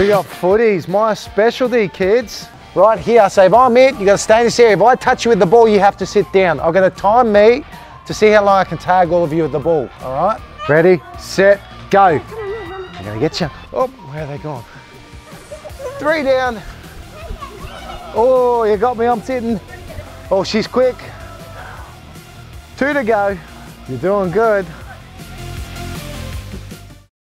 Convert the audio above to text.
We got footies, my specialty, kids. Right here, so if I'm it, you gotta stay in this area. If I touch you with the ball, you have to sit down. I'm gonna time me to see how long I can tag all of you with the ball, all right? Ready, set, go. I'm gonna get you. Oh, where are they gone? Three down. Oh, you got me, I'm sitting. Oh, she's quick. Two to go. You're doing good.